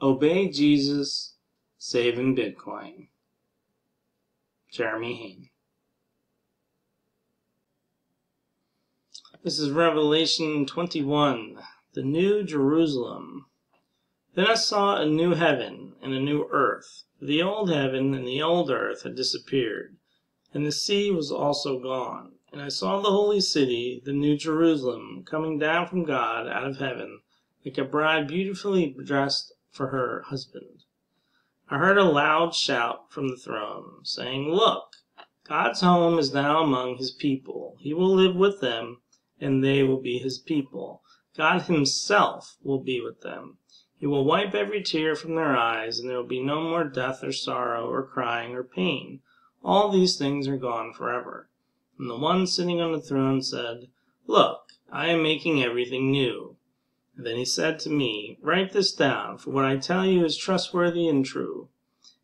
Obey Jesus, saving Bitcoin. Jeremy Hain. This is Revelation 21, the New Jerusalem. Then I saw a new heaven and a new earth. The old heaven and the old earth had disappeared, and the sea was also gone. And I saw the holy city, the New Jerusalem, coming down from God out of heaven, like a bride beautifully dressed for her husband. I heard a loud shout from the throne, saying, Look, God's home is now among his people. He will live with them, and they will be his people. God himself will be with them. He will wipe every tear from their eyes, and there will be no more death or sorrow or crying or pain. All these things are gone forever. And the one sitting on the throne said, Look, I am making everything new. Then he said to me, Write this down, for what I tell you is trustworthy and true.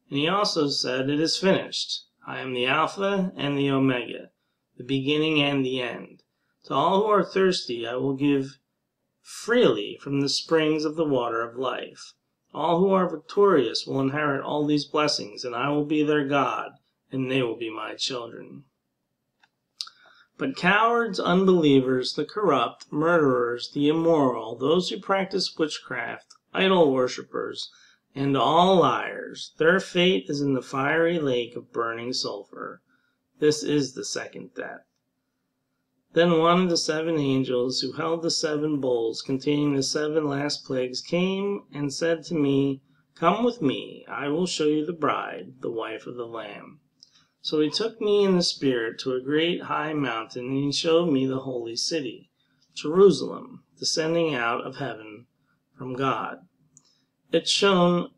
And he also said, It is finished. I am the Alpha and the Omega, the beginning and the end. To all who are thirsty I will give freely from the springs of the water of life. All who are victorious will inherit all these blessings, and I will be their God, and they will be my children. But cowards, unbelievers, the corrupt, murderers, the immoral, those who practice witchcraft, idol worshippers, and all liars, their fate is in the fiery lake of burning sulphur. This is the second death. Then one of the seven angels who held the seven bowls containing the seven last plagues came and said to me, Come with me, I will show you the bride, the wife of the Lamb. So he took me in the Spirit to a great high mountain, and he showed me the holy city, Jerusalem, descending out of heaven from God. It shone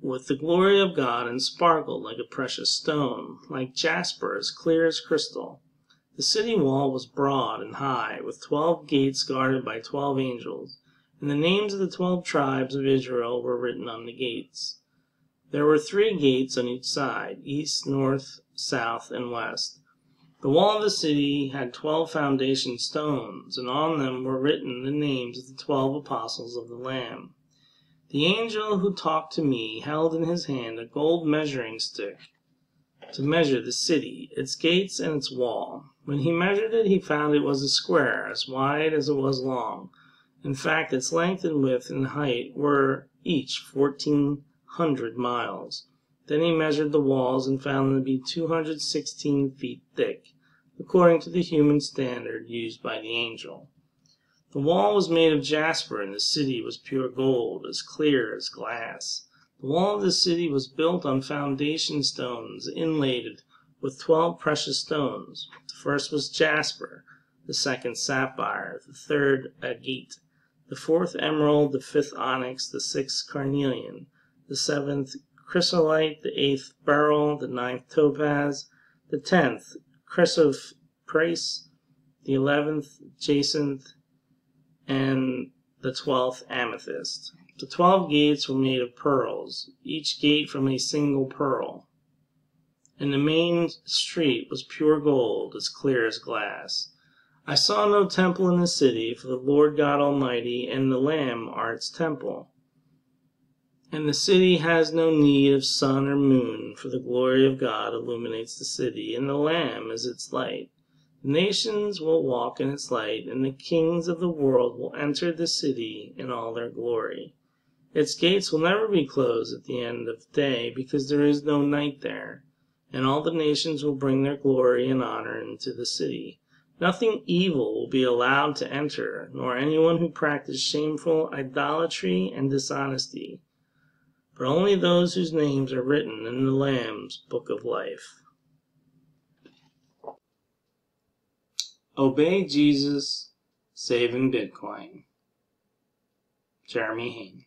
with the glory of God and sparkled like a precious stone, like jasper as clear as crystal. The city wall was broad and high, with twelve gates guarded by twelve angels, and the names of the twelve tribes of Israel were written on the gates. There were three gates on each side, east, north, south, and west. The wall of the city had twelve foundation stones, and on them were written the names of the twelve apostles of the Lamb. The angel who talked to me held in his hand a gold measuring stick to measure the city, its gates, and its wall. When he measured it, he found it was a square, as wide as it was long. In fact, its length and width and height were each fourteen hundred miles. Then he measured the walls and found them to be 216 feet thick, according to the human standard used by the angel. The wall was made of jasper, and the city was pure gold, as clear as glass. The wall of the city was built on foundation stones inlaid with twelve precious stones. The first was jasper, the second sapphire, the third agate, the fourth emerald, the fifth onyx, the sixth carnelian, the seventh chrysolite, the eighth beryl, the ninth topaz, the tenth chrysoprase, the eleventh jacinth, and the twelfth amethyst. The twelve gates were made of pearls, each gate from a single pearl. And the main street was pure gold, as clear as glass. I saw no temple in the city, for the Lord God Almighty and the Lamb are its temple. And the city has no need of sun or moon, for the glory of God illuminates the city, and the Lamb is its light. The nations will walk in its light, and the kings of the world will enter the city in all their glory. Its gates will never be closed at the end of day, because there is no night there, and all the nations will bring their glory and honor into the city. Nothing evil will be allowed to enter, nor anyone who practices shameful idolatry and dishonesty but only those whose names are written in the Lamb's book of life. Obey Jesus, saving Bitcoin. Jeremy Hain.